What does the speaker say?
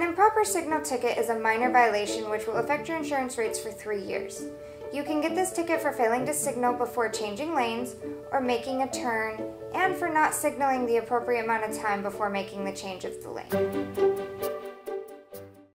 An improper signal ticket is a minor violation which will affect your insurance rates for three years. You can get this ticket for failing to signal before changing lanes or making a turn, and for not signaling the appropriate amount of time before making the change of the lane.